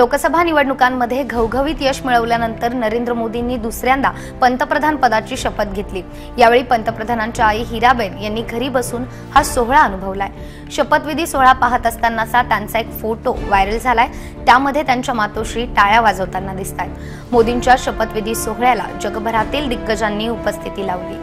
लोकसभा निवडणुकांमध्ये घवघवीत यश मिळवल्यानंतर नरेंद्र मोदींनी दुसऱ्यांदा पंतप्रधान पदाची शपथ घेतली. यावेळी पंतप्रधानांच्या आई हिराबेन यांनी घरी बसून हा सोहळा अनुभवलाय. शपथविधी सोहळा पाहत असतानाचा त्यांचा एक फोटो व्हायरल झालाय. त्यामध्ये त्यांच्या मातोश्री टाळ्या वाजवताना दिसत आहेत मोदींच्या शपथविधी सोहळ्याला जगभरातील दिग्गजांनी उपस्थिती लावली.